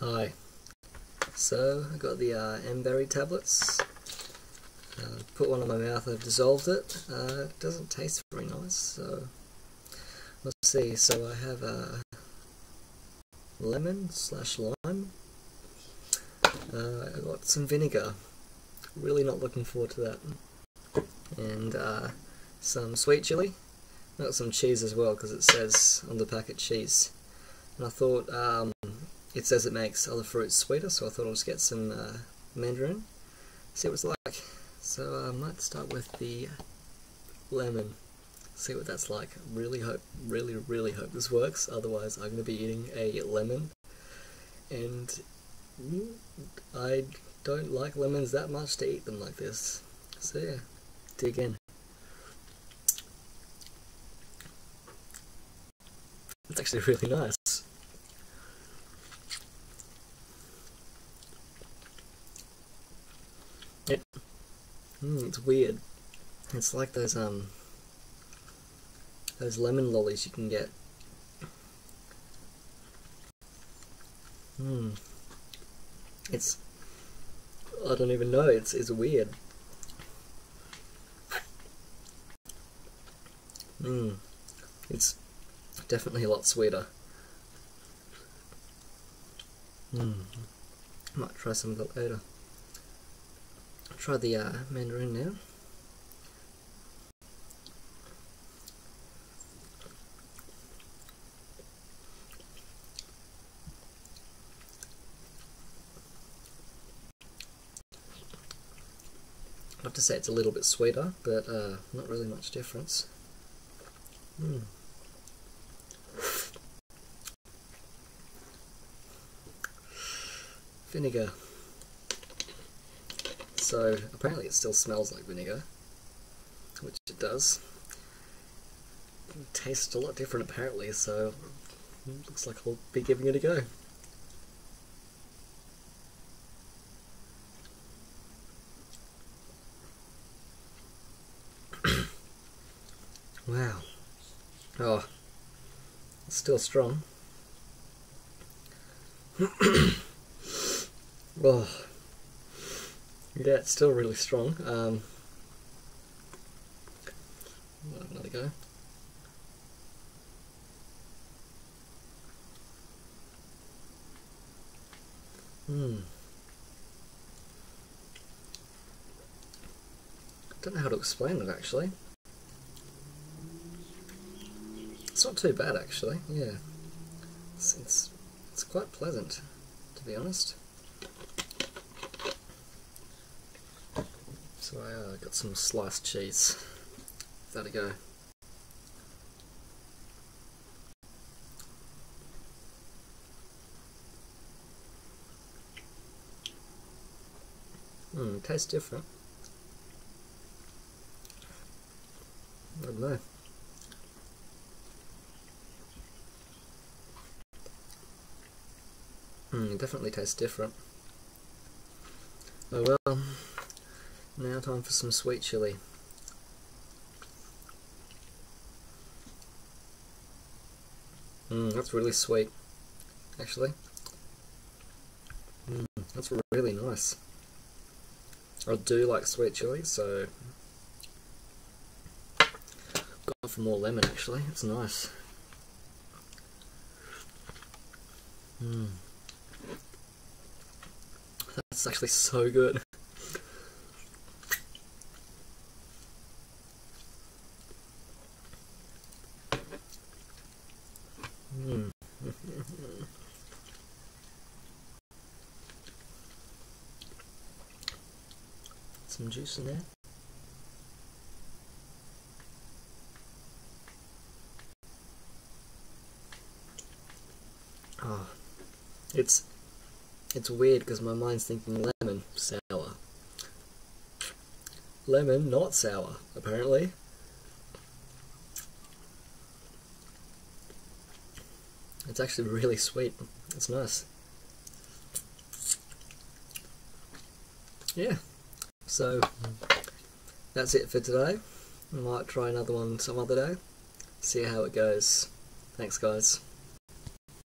Hi. So, I got the uh, tablets. Uh, put one in my mouth, I've dissolved it. Uh, it doesn't taste very nice, so let's see. So I have a uh, lemon slash lime. Uh, I got some vinegar. Really not looking forward to that. And uh, some sweet chili. Got some cheese as well because it says on the packet cheese. And I thought um, it says it makes other fruits sweeter, so I thought I'll just get some uh, mandarin, see what it's like. So uh, I might start with the lemon, see what that's like. Really hope, really, really hope this works. Otherwise, I'm going to be eating a lemon, and I don't like lemons that much to eat them like this. So yeah, dig in. It's actually really nice. Yep. Mm, it's weird. It's like those um those lemon lollies you can get. Hmm. It's I don't even know, it's it's weird. Hmm. It's definitely a lot sweeter. Hmm. Might try some of that later try the uh, mandarin now. I have to say it's a little bit sweeter, but uh, not really much difference. Mm. Vinegar. So apparently it still smells like vinegar, which it does. It tastes a lot different apparently, so looks like I'll be giving it a go. wow. Oh, it's still strong. oh. Yeah, it's still really strong. Um, another go. Hmm. Don't know how to explain it actually. It's not too bad actually. Yeah, it's it's, it's quite pleasant, to be honest. So I uh, got some sliced cheese. There we go. Hmm, tastes different. I don't know. Hmm, definitely tastes different. Oh well. Now time for some sweet chili. Mmm, that's really sweet, actually. Mmm, that's really nice. I do like sweet chili, so gone for more lemon actually. It's nice. Mmm. That's actually so good. Hmm. some juice in there. Oh, it's it's weird because my mind's thinking lemon sour. Lemon not sour, apparently. It's actually really sweet. It's nice. Yeah. So that's it for today. I might try another one some other day. See how it goes. Thanks guys.